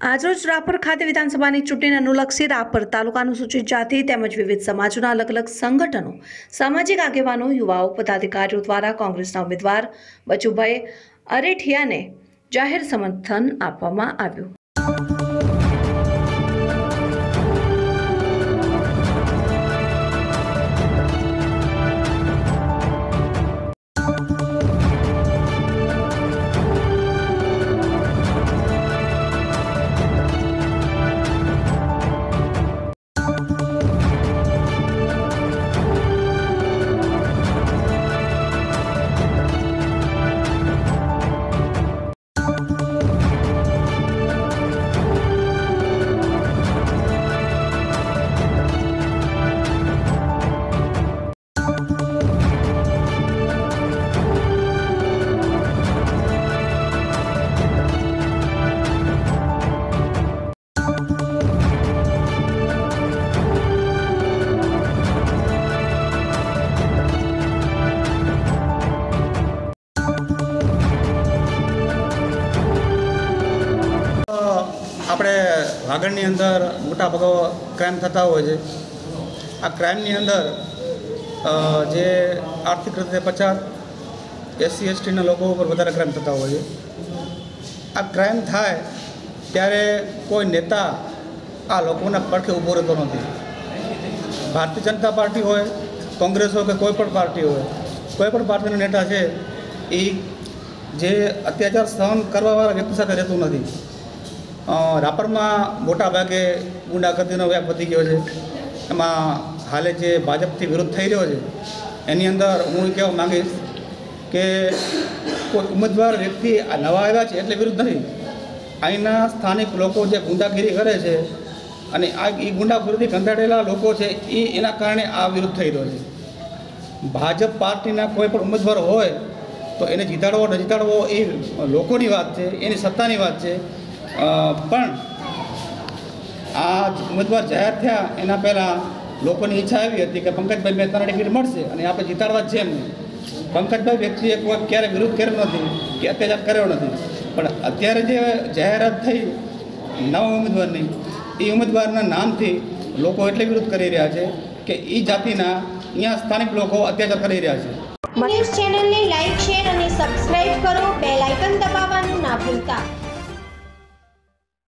આજરોજ રાપર ખાતે વિધાનસભાની ચૂંટણીને અનુલક્ષી રાપર તાલુકા અનુસૂચિત જાતિ તેમજ વિવિધ સમાજોના અલગ અલગ સંગઠનો, સામાજિક આગેવાનો, યુવાઓ, પદાધિકારીઓ દ્વારા કોંગ્રેસના ઉમેદવાર બચુભાઈ અરેઠિયાને જાહેર સમર્થન આપવામાં આવ્યું. વાગડની અંદર મોટા ભાગો ક્રાઇમ થતા હોય છે. આ ક્રાઇમની અંદર જે આર્થિક રીતે પછાત એસસી એસટીના લોકો ઉપર વધારે ક્રાઇમ થતા હોય છે. આ ક્રાઇમ થાય ત્યારે કોઈ નેતા આ લોકોના પડખે ઊભો રહેતો નથી. ભારતીય જનતા પાર્ટી હોય કોંગ્રેસ હોય કે કોઈ પણ પાર્ટી હોય, કોઈ પણ પાર્ટીનો નેતા છે, એ જે અત્યાચાર સહન કરવાવાળા વ્યક્તિ સાથે રહેતું નથી. રાપરમાં મોટા ભાગે ગુંડાગર્દીનો વ્યાપ વધી ગયો છે. એમાં હાલે જે ભાજપથી વિરોધ થઈ રહ્યો છે, એની અંદર હું કહેવા માંગીશ કે કોઈ ઉમેદવાર વ્યક્તિ આ નવા આવ્યા છે એટલે વિરુદ્ધ નથી. અહીંના સ્થાનિક લોકો જે ગુંડાગીરી કરે છે અને આ એ ગુંડાગીરીથી કંટાળેલા લોકો છે એ એના કારણે આ વિરુદ્ધ થઈ રહ્યો છે. ભાજપ પાર્ટીના કોઈ પણ ઉમેદવાર હોય, તો એને જીતાડવો, ન જીતાડવો એ લોકોની વાત છે, એની સત્તાની વાત છે. પણ આ ઉમેદવાર જાહેર થયા, એના પહેલાં લોકોની ઈચ્છા એવી હતી કે પંકજભાઈ મહેતાના ટિકિટ મળશે અને આપણે જીતાડવા છે એમને. પંકજભાઈ વ્યક્તિએ કોઈ ક્યારે વિરોધ કર્યો નથી, કે અત્યાચાર કર્યો નથી. પણ અત્યારે જે જાહેરાત થઈ નવા ઉમેદવારની, એ ઉમેદવારના નામથી લોકો એટલે વિરોધ કરી રહ્યા છે કે એ જાતિના અહીંયા સ્થાનિક લોકો અત્યાચાર કરી રહ્યા છે. ન્યૂઝ ચેનલને લાઈક, શેર અને સબસ્ક્રાઇબ કરો. બેલ આઇકન દબાવવાનું ના ભૂલતા.